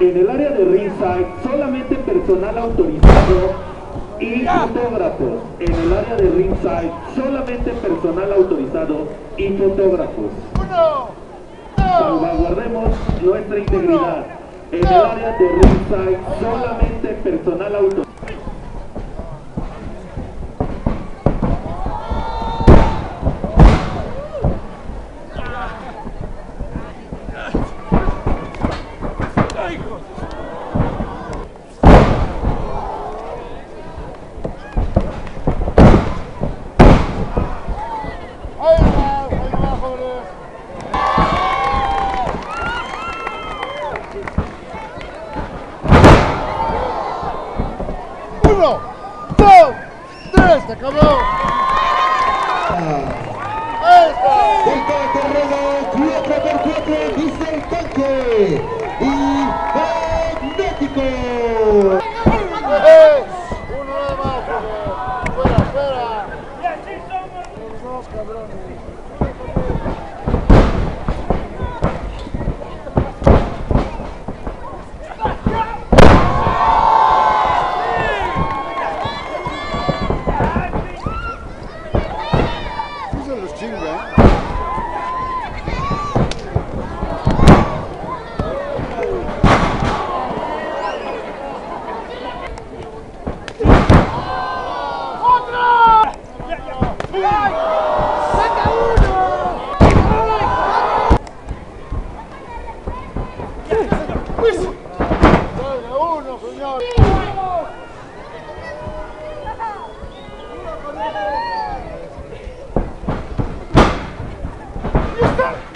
En el área de ringside, solamente personal autorizado y fotógrafos. En el área de ringside, solamente personal autorizado y fotógrafos. Salvaguardemos nuestra integridad. En el área de ringside, solamente personal autorizado. Uno, dos, tres, se acabó. Vuelta de terreno 4x4 dice el tanque y magnético. Salga uno, señor.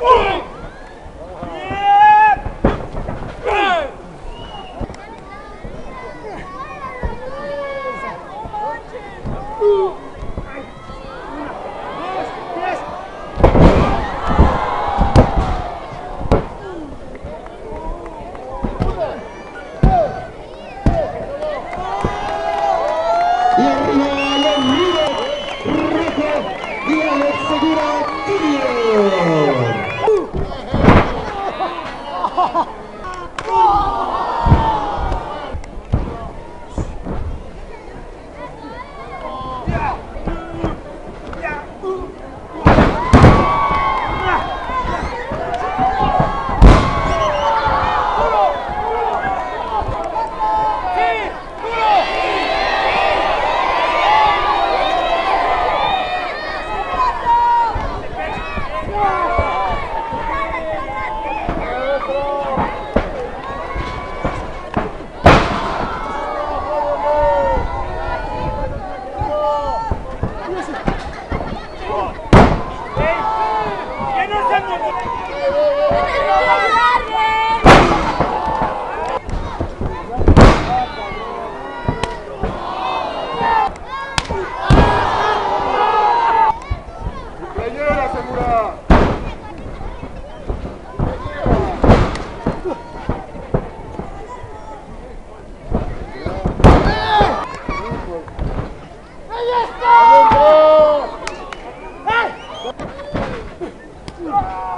Y y arriba Ramiro Rojo y Alex Segura Jr. Woo!